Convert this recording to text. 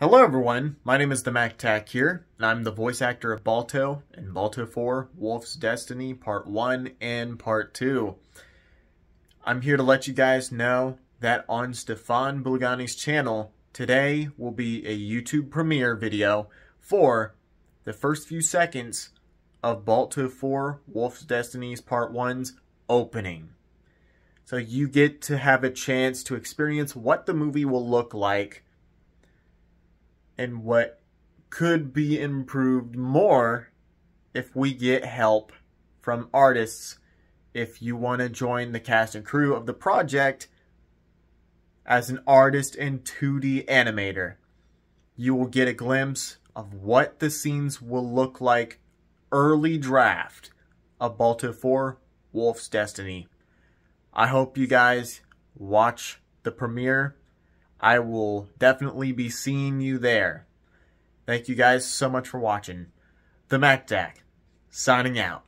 Hello everyone, my name is the Mac Attack here, and I'm the voice actor of Balto in Balto 4 Wolf's Destiny Part 1 and Part 2. I'm here to let you guys know that on Stefan Balugani's channel, today will be a YouTube premiere video for the first few seconds of Balto 4 Wolf's Destiny's Part 1's opening. So you get to have a chance to experience what the movie will look like and what could be improved more if we get help from artists if you want to join the cast and crew of the project as an artist and 2D animator. You will get a glimpse of what the scenes will look like early draft of Balto 4 Wolf's Destiny. I hope you guys watch the premiere. I will definitely be seeing you there. Thank you guys so much for watching. The Mac Attack, signing out.